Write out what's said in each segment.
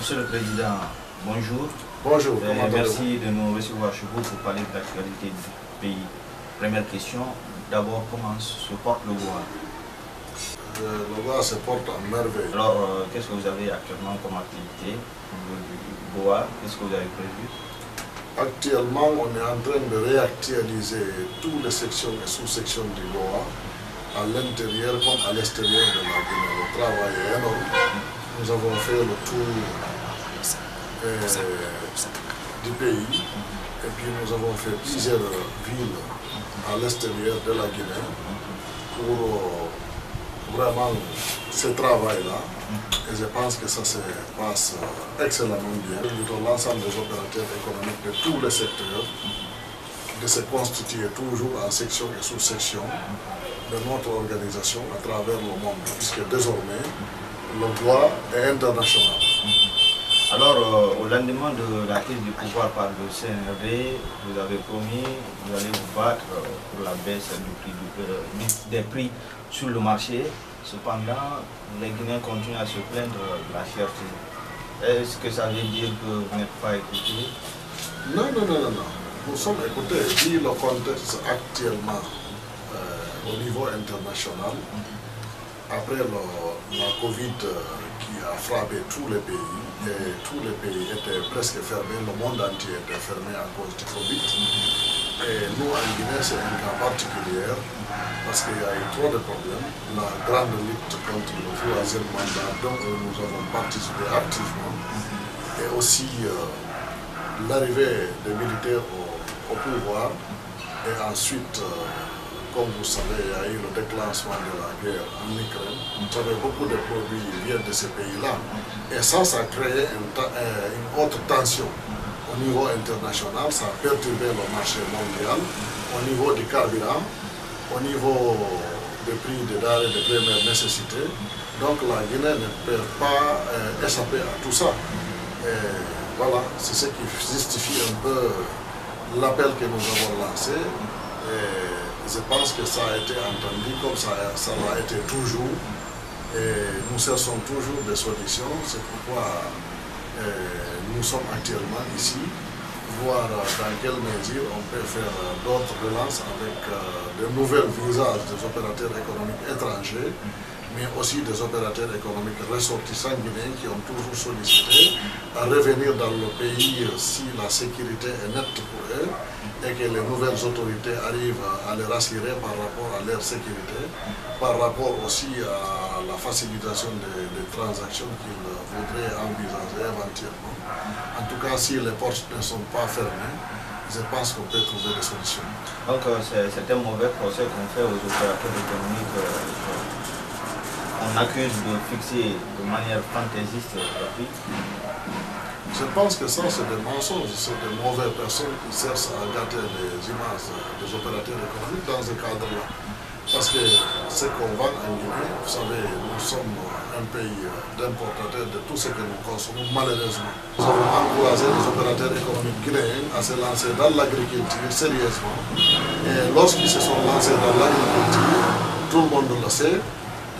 Monsieur le Président, bonjour. Bonjour, Et allez-vous merci de nous recevoir chez vous pour parler de l'actualité du pays. Première question, d'abord, comment se porte le Goa Euh, Le Goa se porte en merveille. Alors, euh, qu'est-ce que vous avez actuellement comme activité au niveau du Goa? Qu'est-ce que vous avez prévu? Actuellement, on est en train de réactualiser toutes les sections et sous-sections du Goa, à l'intérieur comme à l'extérieur de la Guinée. Le travail est énorme. Nous avons fait le tour euh, du pays et puis nous avons fait plusieurs villes à l'extérieur de la Guinée pour vraiment ce travail-là. Et je pense que ça se passe excellemment bien. L'ensemble des opérateurs économiques de tous les secteurs de se constituer toujours en section et sous-section de notre organisation à travers le monde, puisque désormais, le droit est international. Alors, euh, au lendemain de la crise du pouvoir par le CNRD, vous avez promis, vous allez vous battre euh, pour la baisse du prix du- euh, des prix sur le marché. Cependant, les Guinéens continuent à se plaindre de la cherté. Est-ce que ça veut dire que vous n'êtes pas écouté? Non, non, non, non, non. Nous sommes écoutés, vu le contexte actuellement euh, au niveau international, après le- la Covid euh, qui a frappé tous les pays, et tous les pays étaient presque fermés, le monde entier était fermé à cause du Covid. Et nous, en Guinée, c'est un cas particulier parce qu'il y a eu trop de problèmes. La grande lutte contre le troisième mandat, dont nous avons participé activement, et aussi euh, l'arrivée des militaires au, au pouvoir et ensuite, euh, comme vous savez, il y a eu le déclenchement de la guerre en Ukraine. Vous savez, beaucoup de produits viennent de ces pays-là. Et ça, ça a créé une, euh, une autre tension au niveau international. Ça a perturbé le marché mondial au niveau du carburant, au niveau des prix des denrées de première nécessité. Donc la Guinée ne peut pas euh, échapper à tout ça. Voilà, c'est ce qui justifie un peu l'appel que nous avons lancé. Je pense que ça a été entendu comme ça, ça l'a été toujours. Et nous cherchons toujours des solutions. C'est pourquoi euh, nous sommes actuellement ici, voir dans quelle mesure on peut faire d'autres relances avec euh, de nouvelles visages des opérateurs économiques étrangers, mais aussi des opérateurs économiques ressortissants guinéens qui ont toujours sollicité à revenir dans le pays euh, si la sécurité est nette pour eux et que les nouvelles autorités arrivent à les rassurer par rapport à leur sécurité, par rapport aussi à la facilitation des, des transactions qu'ils voudraient envisager éventuellement. En tout cas, si les portes ne sont pas fermées, je pense qu'on peut trouver des solutions. Donc, euh, c'est c'est un mauvais procès qu'on fait aux opérateurs économiques. On accuse de fixer de manière fantaisiste le prix. Je pense que ça, c'est des mensonges, c'est des mauvaises personnes qui cherchent à gâter les images des opérateurs économiques dans ce cadre-là. Parce que ce qu'on vend en Guinée, vous savez, nous sommes un pays d'importateurs de tout ce que nous consommons, malheureusement. Nous avons encouragé les opérateurs économiques guinéens à se lancer dans l'agriculture sérieusement. Et lorsqu'ils se sont lancés dans l'agriculture, tout le monde le sait,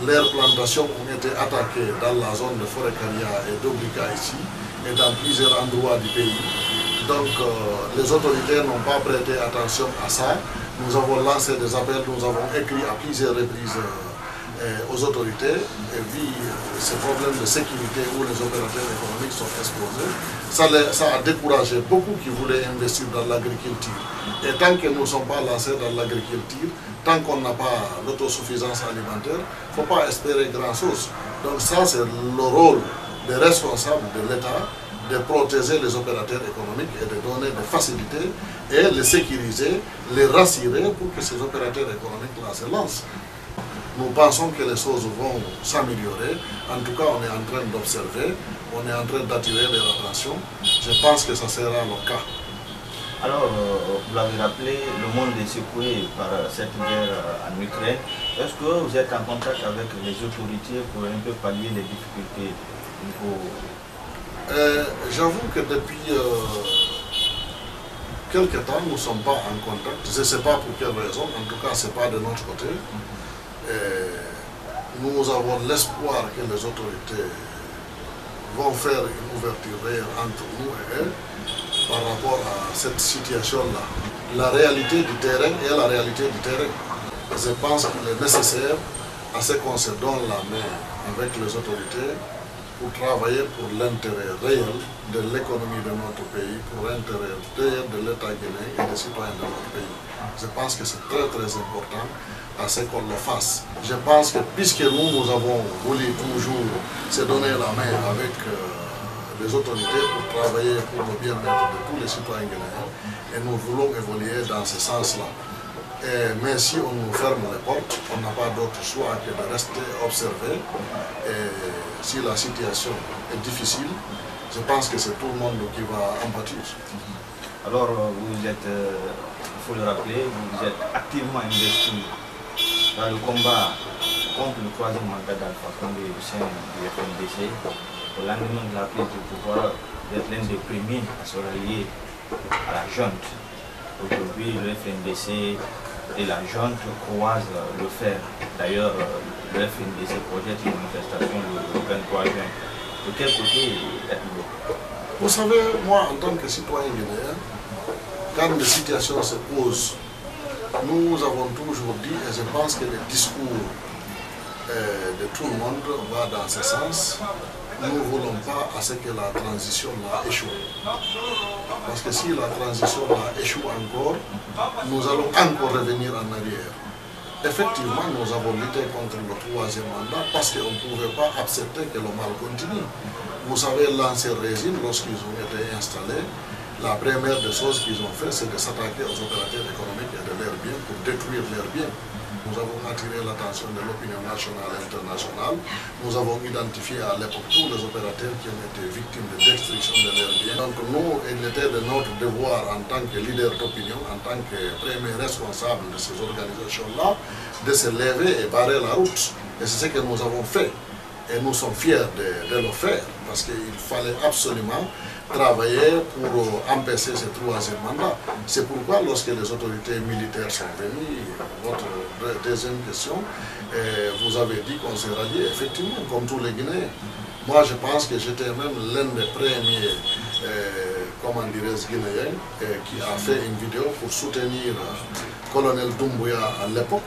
leurs plantations ont été attaquées dans la zone de Forêt-Caria et d'Oblica ici et dans plusieurs endroits du pays. Donc euh, les autorités n'ont pas prêté attention à ça. Nous avons lancé des appels, nous avons écrit à plusieurs reprises euh, aux autorités et vu euh, ces problèmes de sécurité où les opérateurs économiques sont exposés, ça, ça a découragé beaucoup qui voulaient investir dans l'agriculture. Et tant que nous ne sommes pas lancés dans l'agriculture, tant qu'on n'a pas l'autosuffisance alimentaire, il ne faut pas espérer grand-chose. Donc ça, c'est le rôle des responsables de l'État de protéger les opérateurs économiques et de donner des facilités et les sécuriser, les rassurer pour que ces opérateurs économiques-là se lancent. Nous pensons que les choses vont s'améliorer. En tout cas, on est en train d'observer, on est en train d'attirer leur attention. Je pense que ça sera le cas. Alors, euh, vous l'avez rappelé, le monde est secoué par cette guerre en Ukraine. Est-ce que vous êtes en contact avec les autorités pour un peu pallier les difficultés Euh, J'avoue que depuis euh, quelque temps, nous ne sommes pas en contact. Je ne sais pas pour quelle raison, en tout cas, ce n'est pas de notre côté. Et nous avons l'espoir que les autorités vont faire une ouverture réelle entre nous et eux par rapport à cette situation-là. La réalité du terrain est la réalité du terrain. Je pense qu'il est nécessaire à ce qu'on se donne la main avec les autorités pour travailler pour l'intérêt réel de l'économie de notre pays, pour l'intérêt réel de l'État guinéen et des citoyens de notre pays. Je pense que c'est très très important à ce qu'on le fasse. Je pense que puisque nous, nous avons voulu toujours se donner la main avec euh, les autorités pour travailler pour le bien-être de tous les citoyens guinéens, et nous voulons évoluer dans ce sens-là. Mais si on nous ferme les portes, on n'a pas d'autre choix que de rester observer. Et si la situation est difficile, je pense que c'est tout le monde qui va en pâtir. Alors, vous êtes, il faut le rappeler, vous êtes activement investi dans le combat contre le troisième mandat d'Alpha Condé au sein du FNDC. Au lendemain de la prise du pouvoir, vous êtes l'un des premiers à se rallier à la junte. Aujourd'hui, le FNDC et la junte croisent le fer. D'ailleurs, le FNDC projette une manifestation le 23 juin. De quel côté êtes-vous? Vous savez, moi, en tant que citoyen guinéen, quand des situations se posent, nous avons toujours dit, et je pense que le discours euh, de tout le monde va dans ce sens, nous ne voulons pas à ce que la transition là échoue. Parce que si la transition là échoue encore, nous allons encore revenir en arrière. Effectivement, nous avons lutté contre le troisième mandat parce qu'on ne pouvait pas accepter que le mal continue. Vous savez, l'ancien régime, lorsqu'ils ont été installés, la première des choses qu'ils ont fait, c'est de s'attaquer aux opérateurs économiques et de leurs biens pour détruire leurs biens. Nous avons attiré l'attention de l'opinion nationale et internationale. Nous avons identifié à l'époque tous les opérateurs qui ont été victimes de destruction de leurs biens. Donc nous, il était de notre devoir en tant que leader d'opinion, en tant que premier responsable de ces organisations-là, de se lever et barrer la route. Et c'est ce que nous avons fait. Et nous sommes fiers de, le faire parce qu'il fallait absolument travailler pour empêcher ce troisième mandat. C'est pourquoi lorsque les autorités militaires sont venues, votre deuxième question, vous avez dit qu'on s'est rallié, effectivement, comme tous les Guinéens. Moi, je pense que j'étais même l'un des premiers, euh, comment dirais-je, Guinéens, euh, qui a fait une vidéo pour soutenir colonel Doumbouya à l'époque.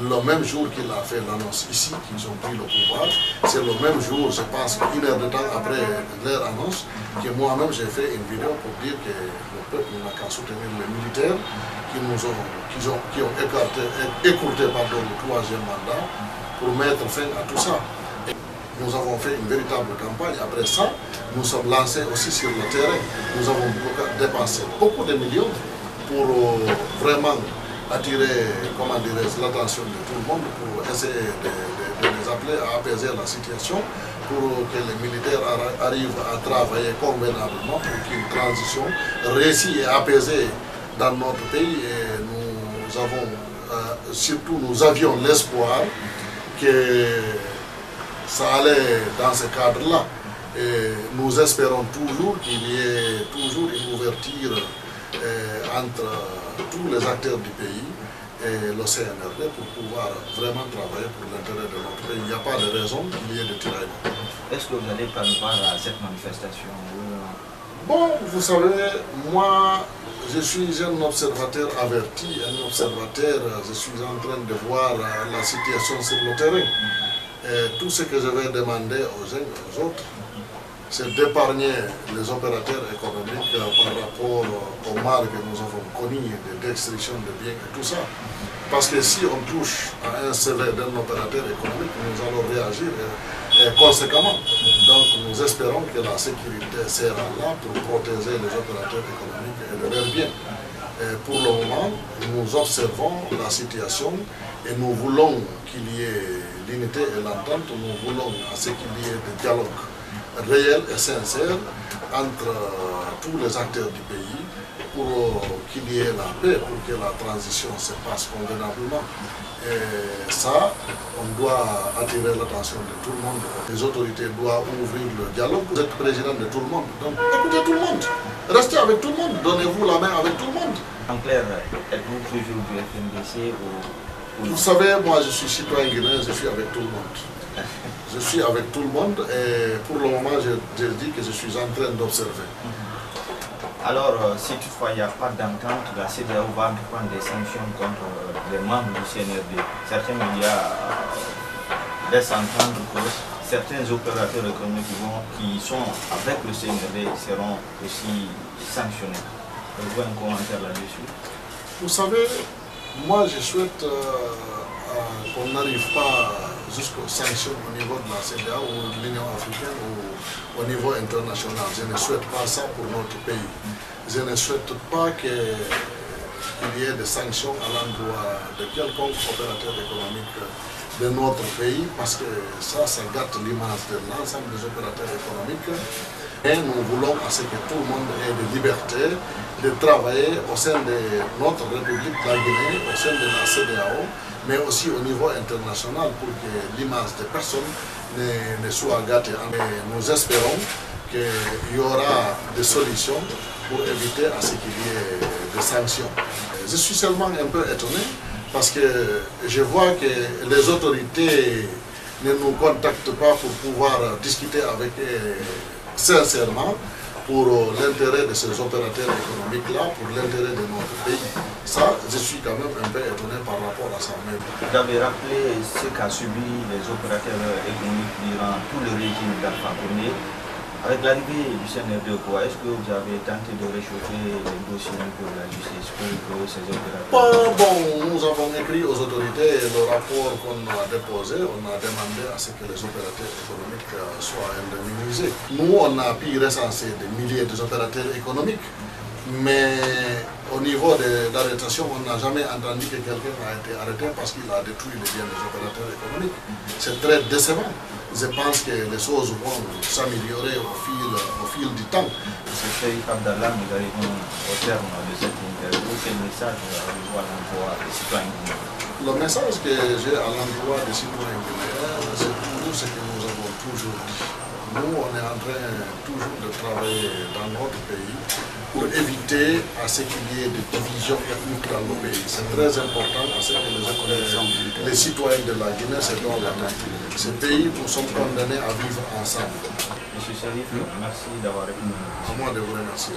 Le même jour qu'il a fait l'annonce ici, qu'ils ont pris le pouvoir, c'est le même jour, je pense, une heure de temps après leur annonce, que moi-même j'ai fait une vidéo pour dire que le peuple n'a qu'à soutenir les militaires qui, nous ont, qui ont, qui ont écarté, écourté pardon, le troisième mandat pour mettre fin à tout ça. Nous avons fait une véritable campagne. Après ça, nous sommes lancés aussi sur le terrain. Nous avons dépensé beaucoup de millions pour vraiment attirer l'attention de tout le monde, pour essayer de, les appeler à apaiser la situation, pour que les militaires arrivent à travailler convenablement pour qu'une transition réussie et apaisée dans notre pays. Et nous avons, euh, surtout, nous avions l'espoir que ça allait dans ce cadre-là. Et nous espérons toujours qu'il y ait toujours une ouverture euh, entre tous les acteurs du pays et le CNRD pour pouvoir vraiment travailler pour l'intérêt de notre pays. Il n'y a pas de raison qu'il y ait de tiraillement. Est-ce que vous allez prendre à cette manifestation Bon, vous savez, moi, je suis un observateur averti, un observateur, je suis en train de voir la situation sur le terrain. Et tout ce que je vais demander aux uns et aux autres, c'est d'épargner les opérateurs économiques par rapport au mal que nous avons connu de destruction de biens et tout ça. Parce que si on touche à un CV d'un opérateur économique, nous allons réagir conséquemment. Donc nous espérons que la sécurité sera là pour protéger les opérateurs économiques et leurs biens. Pour le moment, nous observons la situation et nous voulons qu'il y ait l'unité et l'entente, nous voulons à qu'il y ait des dialogues réels et sincères entre tous les acteurs du pays pour qu'il y ait la paix, pour que la transition se passe convenablement. Et ça, on doit attirer l'attention de tout le monde. Les autorités doivent ouvrir le dialogue. Vous êtes président de tout le monde, donc écoutez tout le monde. Restez avec tout le monde, donnez-vous la main avec tout le monde. En clair, êtes-vous toujours du FNDC ou Vous savez, moi je suis citoyen guinéen, je suis avec tout le monde. Je suis avec tout le monde et pour le moment je, je dis que je suis en train d'observer. Alors, euh, si toutefois il n'y a pas d'entente, la CDAO va prendre des sanctions contre euh, les membres du CNRD. Certains médias euh, laissent entendre que certains opérateurs économiques qui, vont- qui sont avec le CNRD seront aussi sanctionnés. Avez-vous un commentaire là-dessus? Vous savez, moi je souhaite euh, euh, qu'on n'arrive pas jusqu'aux sanctions au niveau de la CDA ou de l'Union africaine ou au niveau international. Je ne souhaite pas ça pour notre pays. Je ne souhaite pas qu'il y ait des sanctions à l'endroit de quelconque opérateur économique de notre pays parce que ça, ça gâte l'image de l'ensemble des opérateurs économiques. Et nous voulons à que tout le monde ait de liberté de travailler au sein de notre République de la Guinée, au sein de la CDAO, mais aussi au niveau international pour que l'image des personnes ne, ne soit gâtée. Nous espérons qu'il y aura des solutions pour éviter à ce qu'il y ait des sanctions. Je suis seulement un peu étonné parce que je vois que les autorités ne nous contactent pas pour pouvoir discuter avec eux sincèrement pour euh, l'intérêt de ces opérateurs économiques-là, pour l'intérêt de notre pays. Ça, je suis quand même un peu étonné par rapport à ça même. Vous avez rappelé ce qu'a subi les opérateurs économiques durant tout le régime d'Alpha. Avec l'arrivée du CNRD au pouvoir, est-ce que vous avez tenté de réchauffer les dossiers pour la justice pour ces opérateurs... Bon, bon, nous avons écrit aux autorités le rapport qu'on a déposé. On a demandé à ce que les opérateurs économiques euh, soient indemnisés. Nous, on a pu recenser des milliers d'opérateurs économiques, mais au niveau de l'arrestation, on n'a jamais entendu que quelqu'un a été arrêté parce qu'il a détruit les biens des opérateurs économiques. C'est très décevant. Je pense que les choses vont s'améliorer au fil, au fil du temps. Cheikh Abdallah, nous arrivons au terme de cette interview. Quel message avez-vous à l'endroit des citoyens Le message que j'ai à l'endroit des citoyens c'est toujours ce que nous avons toujours dit. Nous, on est en train toujours de travailler dans notre pays pour éviter à ce qu'il y ait des divisions ethniques dans nos pays. C'est très important à ce que les, les- les citoyens de la Guinée se donnent la main. Ce pays, nous sommes condamnés à vivre ensemble. Monsieur Sharif, merci d'avoir répondu. À moi de vous remercier.